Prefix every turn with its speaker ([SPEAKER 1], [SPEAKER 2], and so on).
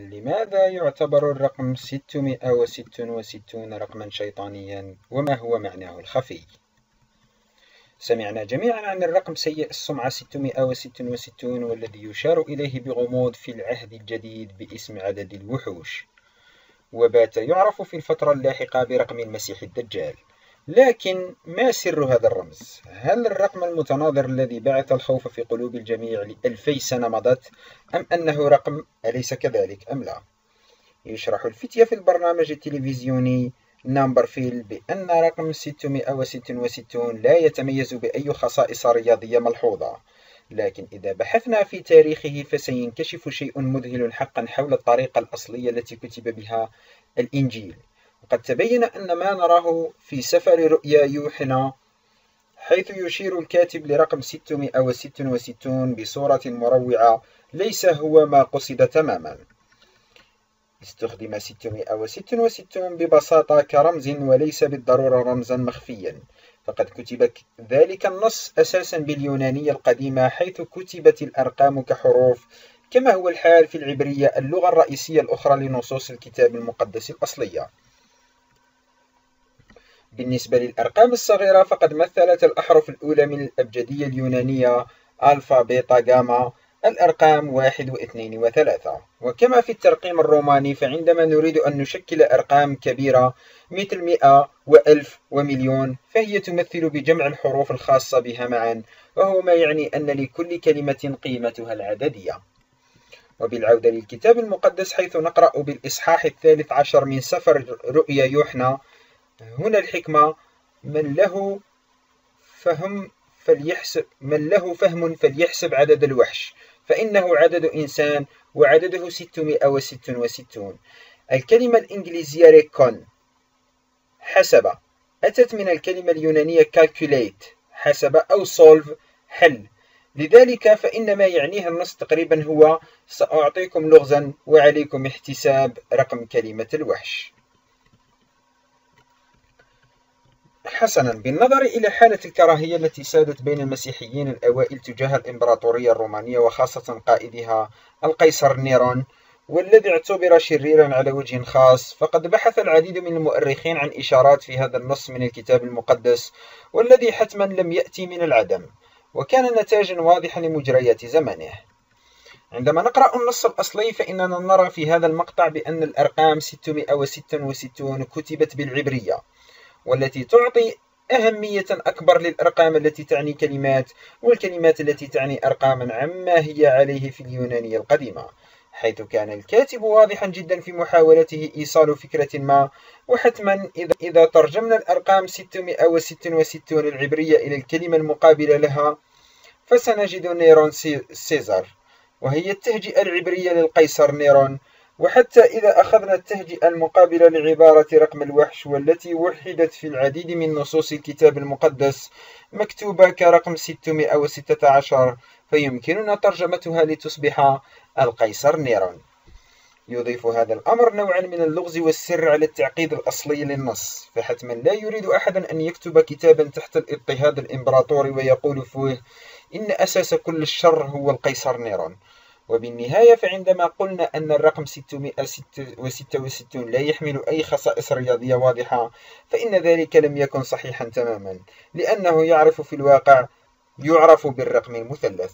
[SPEAKER 1] لماذا يعتبر الرقم 666 رقما شيطانيا؟ وما هو معناه الخفي؟ سمعنا جميعا عن الرقم سيء السمعة 666 والذي يشار إليه بغموض في العهد الجديد باسم عدد الوحوش. وبات يعرف في الفترة اللاحقة برقم المسيح الدجال. لكن ما سر هذا الرمز؟ هل الرقم المتناظر الذي بعث الخوف في قلوب الجميع لألفي سنة مضت أم أنه رقم أليس كذلك أم لا؟ يشرح الفتية في البرنامج التلفزيوني نامبرفيل بأن رقم 666 لا يتميز بأي خصائص رياضية ملحوظة لكن إذا بحثنا في تاريخه فسينكشف شيء مذهل حقا حول الطريقة الأصلية التي كتب بها الإنجيل وقد تبين أن ما نراه في سفر رؤيا يوحنا حيث يشير الكاتب لرقم 666 بصورة مروعة ليس هو ما قصد تماما. استخدم 666 ببساطة كرمز وليس بالضرورة رمزا مخفيا. فقد كتب ذلك النص أساسا باليونانية القديمة حيث كتبت الأرقام كحروف كما هو الحال في العبرية اللغة الرئيسية الأخرى لنصوص الكتاب المقدس الأصلية. بالنسبة للأرقام الصغيرة فقد مثلت الأحرف الأولى من الأبجدية اليونانية ألفا بيتا جاما الأرقام واحد واثنين وثلاثة. وكما في الترقيم الروماني فعندما نريد أن نشكل أرقام كبيرة مثل مئة وألف ومليون فهي تمثل بجمع الحروف الخاصة بها معا وهو ما يعني أن لكل كلمة قيمتها العددية. وبالعودة للكتاب المقدس حيث نقرأ بالإصحاح الثالث عشر من سفر رؤيا يوحنا هنا الحكمة من له فهم فليحسب من له فهم فليحسب عدد الوحش. فإنه عدد إنسان وعدده 666 الكلمة الإنجليزية ريكون حسب أتت من الكلمة اليونانية calculate حسب أو solve حل. لذلك فإن ما يعنيه النص تقريبا هو سأعطيكم لغزا وعليكم احتساب رقم كلمة الوحش. حسنا بالنظر إلى حالة الكراهية التي سادت بين المسيحيين الأوائل تجاه الإمبراطورية الرومانية وخاصة قائدها القيصر نيرون والذي اعتبر شريرا على وجه خاص فقد بحث العديد من المؤرخين عن إشارات في هذا النص من الكتاب المقدس والذي حتما لم يأتي من العدم وكان نتاجا واضحا لمجريات زمانه عندما نقرأ النص الأصلي فإننا نرى في هذا المقطع بأن الأرقام 666 كتبت بالعبرية. والتي تعطي أهمية أكبر للأرقام التي تعني كلمات والكلمات التي تعني أرقاما عما هي عليه في اليونانية القديمة حيث كان الكاتب واضحا جدا في محاولته إيصال فكرة ما وحتما إذا, ترجمنا الأرقام 666 العبرية إلى الكلمة المقابلة لها فسنجد نيرون سيزار وهي التهجئة العبرية للقيصر نيرون وحتى إذا أخذنا التهجئة المقابلة لعبارة رقم الوحش والتي وحدت في العديد من نصوص الكتاب المقدس مكتوبة كرقم 616 فيمكننا ترجمتها لتصبح القيصر نيرون. يضيف هذا الأمر نوعا من اللغز والسر على التعقيد الأصلي للنص فحتما لا يريد أحدا أن يكتب كتابا تحت الإضطهاد الإمبراطوري ويقول فيه إن أساس كل الشر هو القيصر نيرون. وبالنهاية فعندما قلنا أن الرقم 666 لا يحمل أي خصائص رياضية واضحة فإن ذلك لم يكن صحيحا تماما لأنه يعرف في الواقع يعرف بالرقم المثلث.